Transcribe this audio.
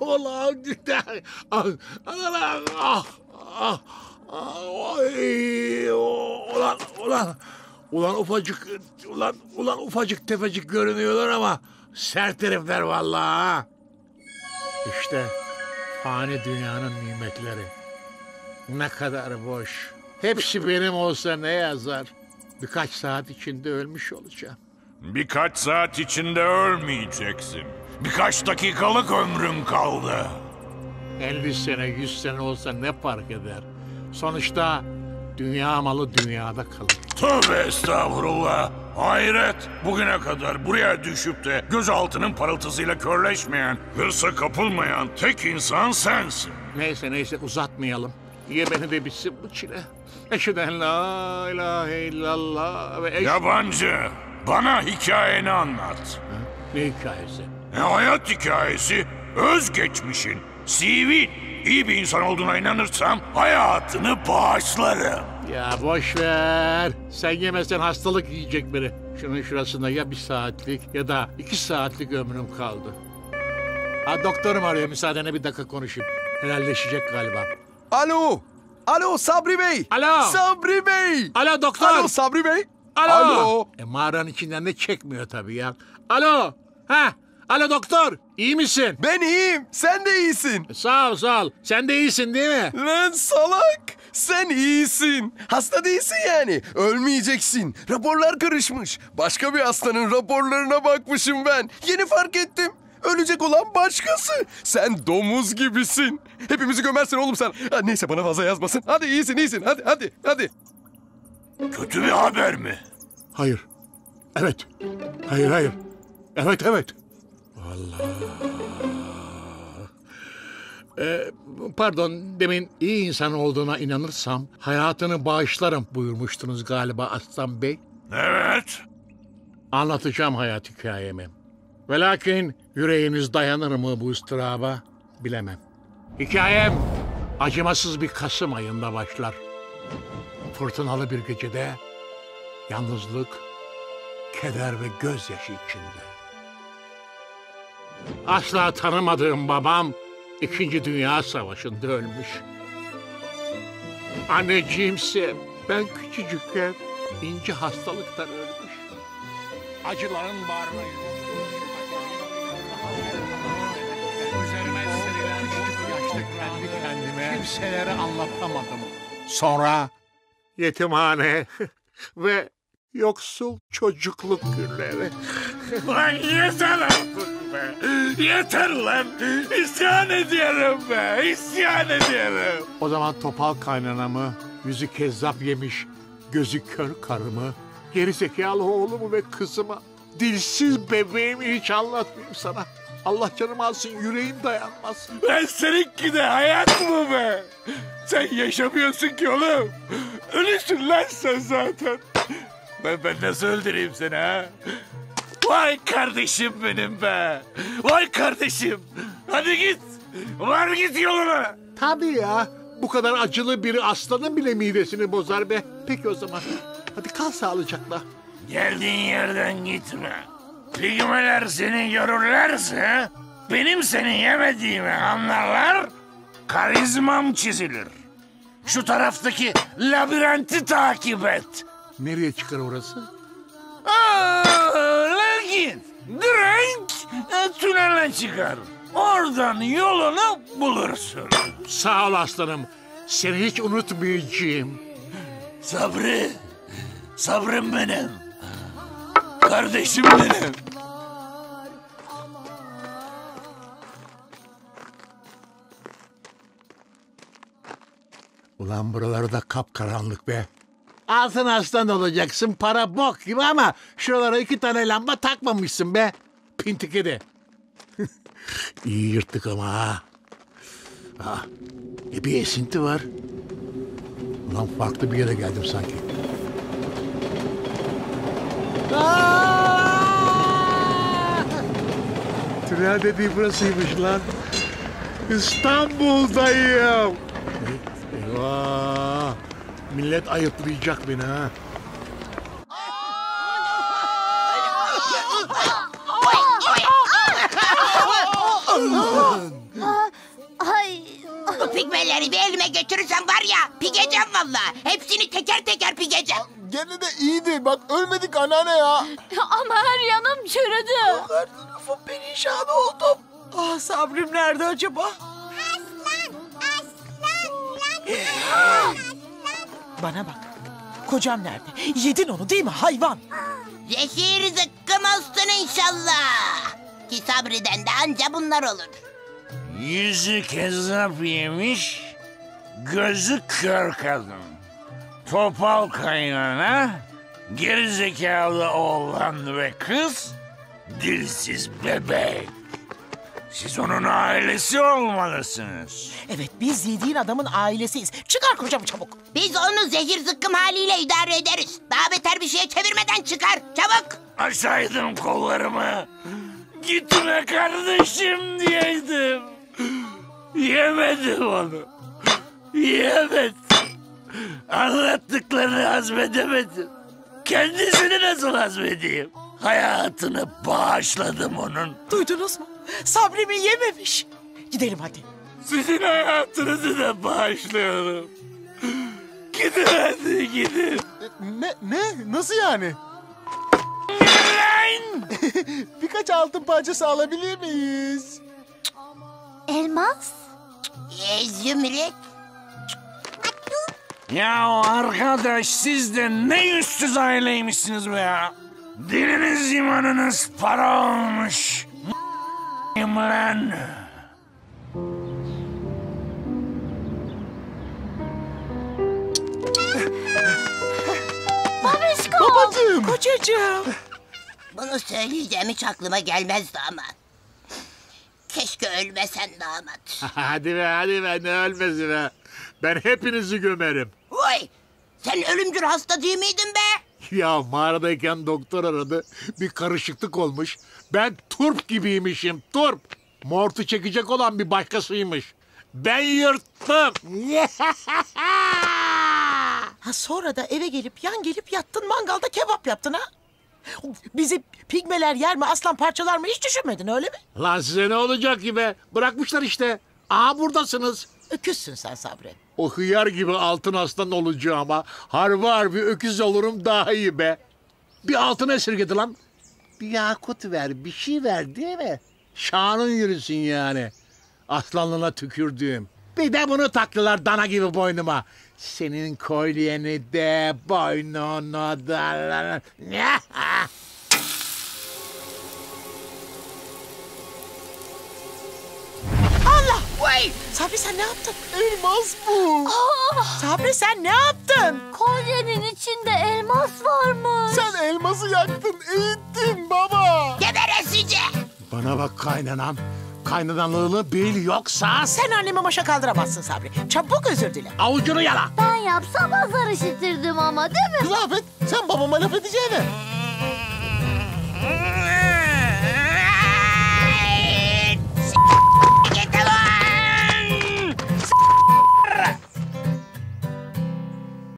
Ulan ulan ah, ah, ay, ulan ulan ulan ufacık ulan ulan ufacık tefecik görünüyorlar ama sert herifler vallahi. İşte fani dünyanın nimetleri. Ne kadar boş. Hepsi benim olsa ne yazar? Birkaç saat içinde ölmüş olacağım. Birkaç saat içinde ölmeyeceksin. Birkaç dakikalık ömrün kaldı. 50 sene, 100 sene olsa ne fark eder? Sonuçta dünya malı dünyada kalır. Tövbe estağfurullah. Hayret. Bugüne kadar buraya düşüp de gözaltının parıltısıyla körleşmeyen, hırsa kapılmayan tek insan sensin. Neyse neyse uzatmayalım. Ye beni de bitsin bu çile. Eşheden la ilahe illallah ve eş... Yabancı, bana hikayeni anlat. Ne hikayesi? E, hayat hikayesi, özgeçmişin, CV'in. İyi bir insan olduğuna inanırsam hayatını bağışlarım. Ya boş ver. Sen yemezsen hastalık yiyecek biri. Şunun şurasında ya bir saatlik ya da iki saatlik ömrüm kaldı. Ha doktorum arıyor. Müsaadene bir dakika konuşayım. Helalleşecek galiba. Alo. Alo Sabri Bey. Alo. Sabri Bey. Alo doktor. Alo Sabri Bey. Alo. Alo. E mağaranın içinden de çekmiyor tabii ya. Alo. Ha. Alo doktor. İyi misin? Ben iyiyim. Sen de iyisin. E, Sağ ol sağ ol. Sen de iyisin değil mi? Lan salak. Sen iyisin. Hasta değilsin yani. Ölmeyeceksin. Raporlar karışmış. Başka bir hastanın raporlarına bakmışım ben. Yeni fark ettim. Ölecek olan başkası. Sen domuz gibisin. Hepimizi gömersin oğlum sen. Ha, neyse bana fazla yazmasın. Hadi iyisin iyisin. Hadi hadi hadi. Kötü bir haber mi? Hayır. Evet. Hayır hayır. Evet evet. Allah. Ee, pardon demin iyi insan olduğuna inanırsam hayatını bağışlarım buyurmuştunuz galiba Aslan Bey. Evet. Anlatacağım hayat hikayemi. Ve lakin yüreğiniz dayanır mı bu ıstıraba bilemem. Hikayem acımasız bir Kasım ayında başlar. Fırtınalı bir gecede yalnızlık, keder ve gözyaşı içinde. Asla tanımadığım babam İkinci Dünya Savaşı'nda ölmüş. Anneciğimse ben küçücükken ince hastalıktan ölmüş. Acıların bağrına yürümüş. Üzerime serilen yaşta kendi kendime kimselere anlatamadım. Sonra yetimhane ve yoksul çocukluk günleri. Lan yeter artık be. Yeter lan. İsyan ediyorum be. İsyan ediyorum. O zaman topal kaynanamı, yüzü kezzap yemiş, gözü kör karımı, geri zekalı oğlumu ve kızımı, dilsiz bebeğimi hiç anlatmayayım sana. Allah canımı alsın yüreğim dayanmaz. Ben seninki de hayat mı be? Sen yaşamıyorsun ki oğlum. Ölüsün lan sen zaten. Ben, ben nasıl öldüreyim seni ha? Vay kardeşim benim be. Vay kardeşim. Hadi git. Var git yoluna. Tabii ya. Bu kadar acılı biri aslanın bile midesini bozar be. Peki o zaman. Hadi kal sağlıcakla. Geldiğin yerden gitme. Pigmeler seni görürlerse benim seni yemediğimi anlarlar. Karizmam çizilir. Şu taraftaki labirenti takip et. Nereye çıkar orası? Aa, lakin direkt e, tünele çıkar. Oradan yolunu bulursun. Sağ ol aslanım. Seni hiç unutmayacağım. Sabri, sabrım benim. Kardeşim benim. Ulan buralarda kapkaranlık be. Altın aslan olacaksın para bok gibi ama şuralara iki tane lamba takmamışsın be. Pintike de. İyi yırttık ama ha. Ha, e bir esinti var. Ulan farklı bir yere geldim sanki. Tünel dediği burasıymış lan. İstanbul'dayım. Eyvah. Millet ayıplayacak beni ha. Pigeceğim valla. Hepsini teker teker pigeceğim. Gene de iyiydi. Bak ölmedik anneanne ya. Ama her yanım çürüdü. Her tarafım perişan oldum. Ah Sabrim nerede acaba? Bana bak. Kocam nerede? Yedin onu değil mi hayvan? Zehir zıkkım olsun inşallah. Ki sabriden de anca bunlar olur. Yüzü kezzap yemiş, gözü kör kadın. Topal kaynana, gerizekalı oğlan ve kız, dilsiz bebek. Siz onun ailesi olmalısınız. Evet biz yediğin adamın ailesiyiz. Çıkar kocamı çabuk. Biz onu zehir zıkkım haliyle idare ederiz. Daha beter bir şeye çevirmeden çıkar. Çabuk. Açaydım kollarımı. Gitme kardeşim diyeydim. Yemedim onu. Yemedim. Anlattıklarını hazmedemedim. Kendisini nasıl hazmedeyim? Hayatını bağışladım onun. Duydunuz mu? Sabrimi yememiş. Gidelim hadi. Sizin hayatınızı da bağışlıyorum. Gidin hadi gidin. Ne? Ne? Nasıl yani? Lan! Birkaç altın parçası alabilir miyiz? Elmas? Ee, zümrüt. Ya arkadaş siz de ne yüzsüz aileymişsiniz be ya. Diliniz imanınız para olmuş. lan. Babişko. Babacığım. Kocacığım. Bunu söyleyeceğim hiç aklıma gelmezdi ama. Keşke ölmesen damat. hadi be hadi be ne ölmesi be. Ben hepinizi gömerim. Vay! Sen ölümcül hasta değil miydin be? Ya mağaradayken doktor aradı. Bir karışıklık olmuş. Ben turp gibiymişim turp. Mortu çekecek olan bir başkasıymış. Ben yırttım. Ha sonra da eve gelip yan gelip yattın mangalda kebap yaptın ha? Bizi pigmeler yer mi aslan parçalar mı hiç düşünmedin öyle mi? Lan size ne olacak ki be? Bırakmışlar işte. Aa buradasınız. Öküzsün sen Sabri. O hıyar gibi altın aslan olacağıma harbi harbi öküz olurum daha iyi be. Bir altın esirgedi lan. Bir yakut ver, bir şey ver değil mi? Şanın yürüsün yani. Aslanlığına tükürdüğüm. Bir de bunu taktılar dana gibi boynuma. Senin kolyeni de boynuna da... Vay! Sabri sen ne yaptın? Elmas bu. Sabri sen ne yaptın? Kolyenin içinde elmas varmış. Sen elması yaktın, eğittin baba. Geberesice! Bana bak kaynanam. Kaynanalığını bil yoksa Sen annemi maşa kaldıramazsın Sabri. Çabuk özür dile. avucunu yala. Ben yapsam azar işitirdim ama değil mi? Rafet sen babama laf edeceğine.